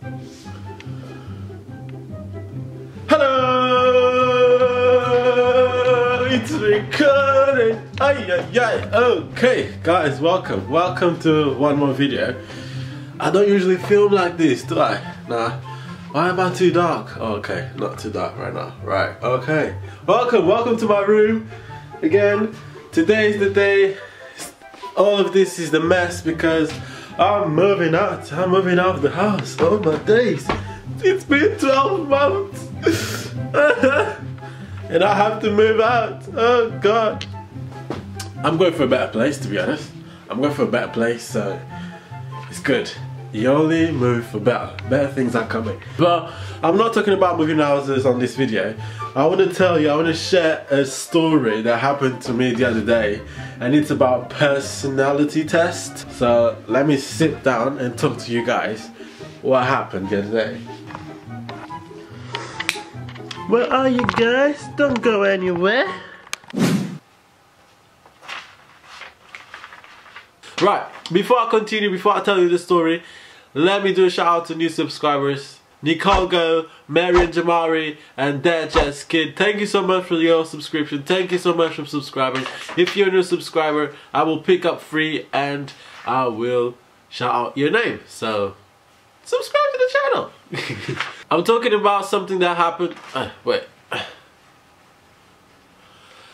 Hello, it's recording. Ay, ay, ay. Okay, guys, welcome. Welcome to one more video. I don't usually film like this, do I? Nah. Why am I too dark? Oh, okay, not too dark right now. Right, okay. Welcome, welcome to my room. Again, today's the day. All of this is the mess because I'm moving out. I'm moving out of the house. Oh my days. It's been 12 months. and I have to move out. Oh God. I'm going for a better place to be honest. I'm going for a better place, so it's good. You only move for better. Better things are coming. But I'm not talking about moving houses on this video. I want to tell you, I want to share a story that happened to me the other day. And it's about personality test. So let me sit down and talk to you guys what happened the other day. Where are you guys? Don't go anywhere. Right, before I continue, before I tell you the story, let me do a shout out to new subscribers. Nicole Go, Marion Jamari, and Dad Jets Kid. Thank you so much for your subscription. Thank you so much for subscribing. If you're a new subscriber, I will pick up free and I will shout out your name. So, subscribe to the channel. I'm talking about something that happened. Uh, wait.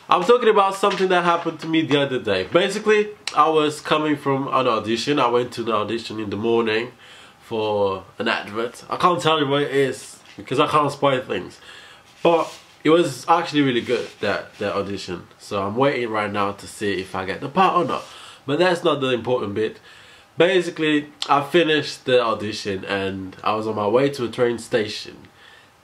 I'm talking about something that happened to me the other day. Basically, I was coming from an audition. I went to the audition in the morning for an advert. I can't tell you what it is because I can't spoil things. But it was actually really good, that, that audition. So I'm waiting right now to see if I get the part or not. But that's not the important bit. Basically, I finished the audition and I was on my way to a train station.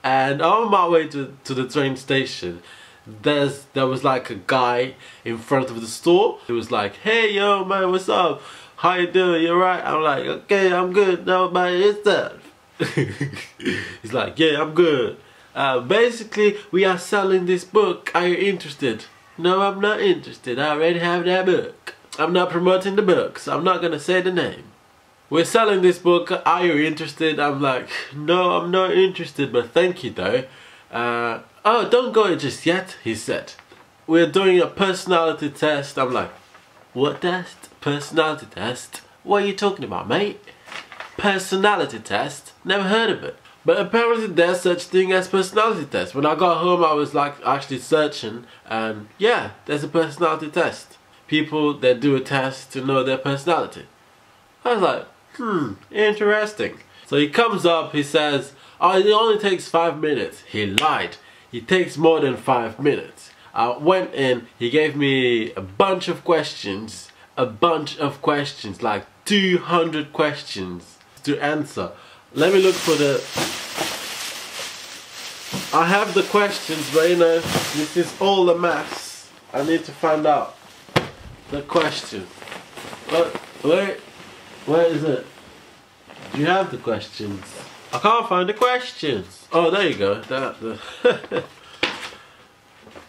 And on my way to, to the train station, there's there was like a guy in front of the store. He was like, "Hey, yo, man, what's up? How you doing? You right?" I'm like, "Okay, I'm good. Now about yourself." He's like, "Yeah, I'm good. Uh, basically, we are selling this book. Are you interested?" No, I'm not interested. I already have that book. I'm not promoting the books I'm not gonna say the name. We're selling this book. Are you interested? I'm like, no, I'm not interested, but thank you though. Uh, oh, don't go just yet, he said. We're doing a personality test. I'm like, what test? Personality test? What are you talking about, mate? Personality test? Never heard of it. But apparently there's such thing as personality test. When I got home, I was like actually searching, and yeah, there's a personality test. People that do a test to know their personality. I was like, hmm, interesting. So he comes up, he says, Oh, it only takes five minutes. He lied. It takes more than five minutes. I went in, he gave me a bunch of questions, a bunch of questions, like 200 questions to answer. Let me look for the... I have the questions, but you know, this is all a mess. I need to find out the question. But, wait, where is it? Do you have the questions? I can't find the questions. Oh, there you go. That, the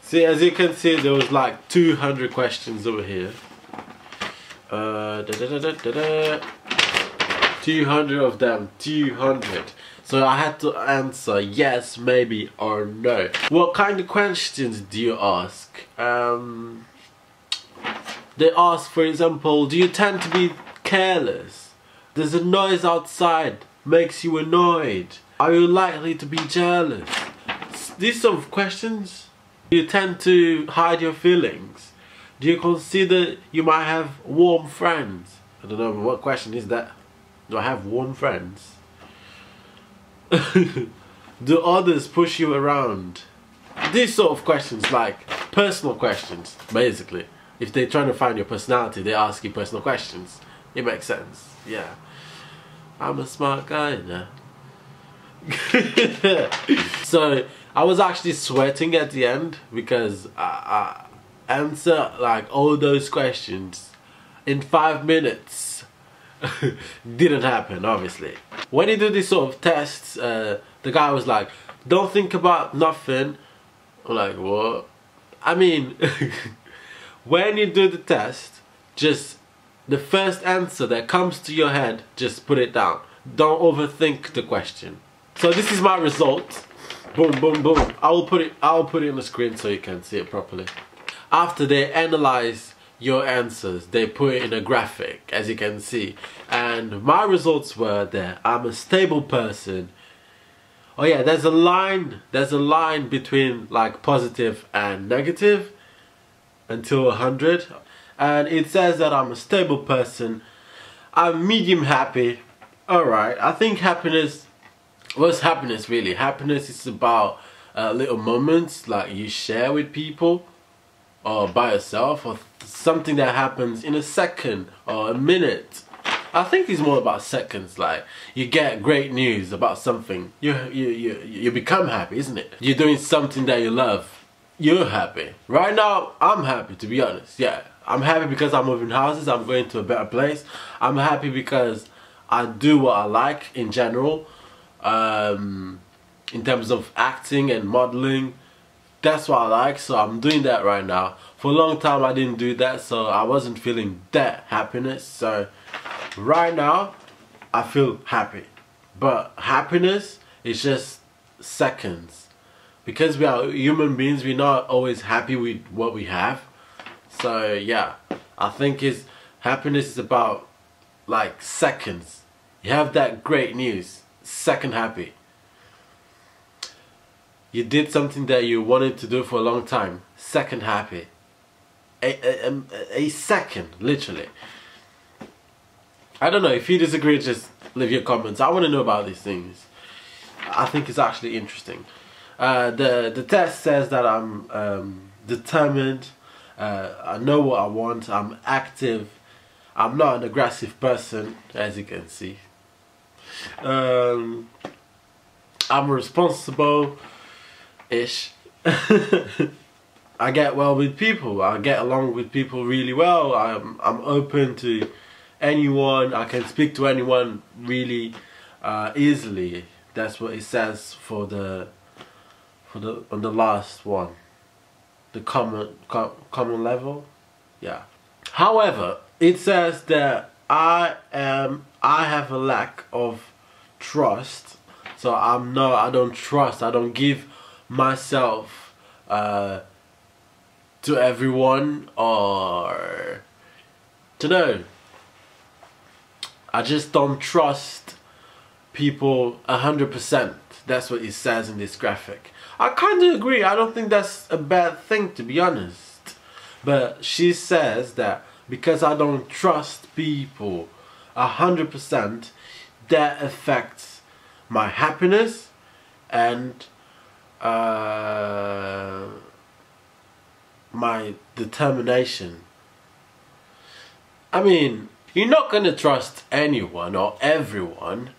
see, as you can see, there was like 200 questions over here. Uh, da, da, da, da, da, 200 of them. 200. So I had to answer yes, maybe, or no. What kind of questions do you ask? Um, they ask, for example, do you tend to be careless? There's a noise outside makes you annoyed? Are you likely to be jealous? These sort of questions. You tend to hide your feelings? Do you consider you might have warm friends? I don't know, what question is that? Do I have warm friends? Do others push you around? These sort of questions, like personal questions, basically. If they're trying to find your personality, they ask you personal questions. It makes sense, yeah. I'm a smart guy now. so I was actually sweating at the end because I, I answer like all those questions in five minutes. Didn't happen, obviously. When you do these sort of tests, uh, the guy was like, "Don't think about nothing." I'm like, "What?" I mean, when you do the test, just the first answer that comes to your head, just put it down. don't overthink the question. So this is my result. Boom, boom, boom. I will put it. I will put it on the screen so you can see it properly. After they analyze your answers, they put it in a graphic, as you can see. And my results were that I'm a stable person. Oh yeah, there's a line. There's a line between like positive and negative until 100 and it says that I'm a stable person. I'm medium happy. Alright I think happiness what's happiness really? Happiness is about uh, little moments like you share with people or by yourself or something that happens in a second or a minute. I think it's more about seconds like you get great news about something. You you you you become happy isn't it? You're doing something that you love you're happy. Right now, I'm happy to be honest. Yeah, I'm happy because I'm moving houses. I'm going to a better place. I'm happy because I do what I like in general. Um, in terms of acting and modeling, that's what I like. So I'm doing that right now. For a long time, I didn't do that, so I wasn't feeling that happiness. So right now, I feel happy. But happiness is just seconds because we are human beings, we're not always happy with what we have. So yeah, I think is happiness is about like seconds. You have that great news, second happy. You did something that you wanted to do for a long time, second happy. A, a, a, second, literally. I don't know, if you disagree, just leave your comments. I want to know about these things. I think it's actually interesting. Uh, the the test says that I'm um, determined. Uh, I know what I want. I'm active. I'm not an aggressive person, as you can see. Um, I'm responsible ish. I get well with people. I get along with people really well. I'm I'm open to anyone. I can speak to anyone really uh, easily. That's what it says for the for the on the last one. The common com, common level? Yeah. However it says that I am I have a lack of trust. So I'm not I don't trust. I don't give myself uh, to everyone or to know I just don't trust people a hundred percent. That's what it says in this graphic I kind of agree. I don't think that's a bad thing, to be honest. But she says that because I don't trust people a hundred percent, that affects my happiness and uh, my determination. I mean, you're not gonna trust anyone or everyone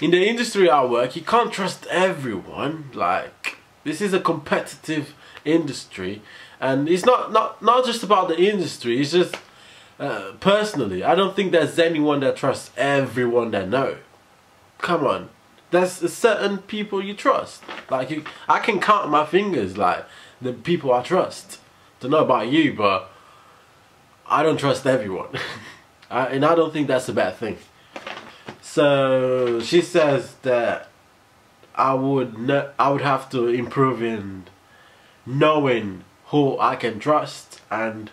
in the industry I work, you can't trust everyone. Like this is a competitive industry, and it's not not not just about the industry. It's just uh, personally, I don't think there's anyone that trusts everyone that know. Come on, there's certain people you trust. Like you, I can count my fingers. Like the people I trust. Don't know about you, but I don't trust everyone, I, and I don't think that's a bad thing. So she says that I would I would have to improve in knowing who I can trust and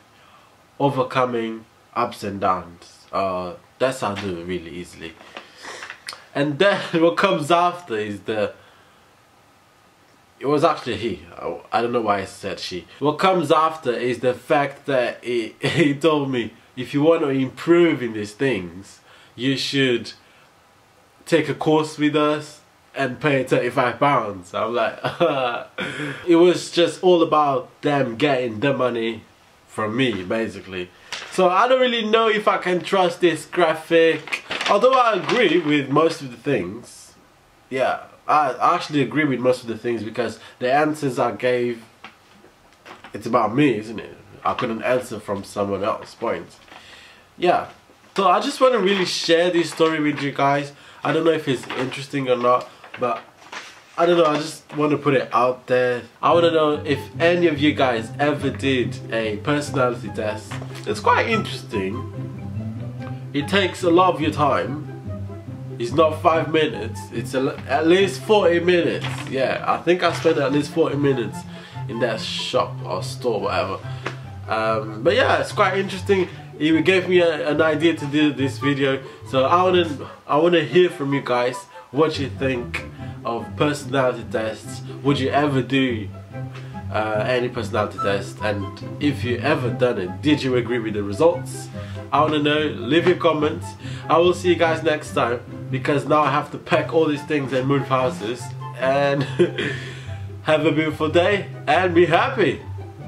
overcoming ups and downs. Uh, that's how I do it really easily. And then what comes after is the it was actually he. I don't know why I said she. What comes after is the fact that he, he told me if you want to improve in these things, you should take a course with us and pay 35 pounds. I'm like, it was just all about them getting the money from me, basically. So I don't really know if I can trust this graphic. Although I agree with most of the things. Yeah, I actually agree with most of the things because the answers I gave, it's about me, isn't it? I couldn't answer from someone else's point. Yeah, so I just want to really share this story with you guys. I don't know if it's interesting or not, but I don't know, I just want to put it out there. I want to know if any of you guys ever did a personality test. It's quite interesting. It takes a lot of your time. it's not five minutes. It's a, at least 40 minutes. Yeah, I think I spent at least 40 minutes in that shop or store, whatever. Um, but yeah, it's quite interesting. It gave me a, an idea to do this video, so I wanna I wanna hear from you guys what you think of personality tests. Would you ever do uh, any personality test? And if you ever done it, did you agree with the results? I wanna know. Leave your comments. I will see you guys next time because now I have to pack all these things and move houses and have a beautiful day and be happy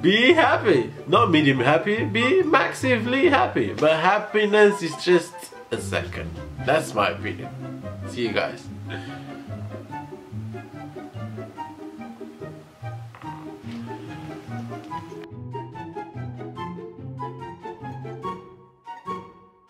be happy. Not medium happy, be massively happy. But happiness is just a second. That's my opinion. See you guys. Thank you.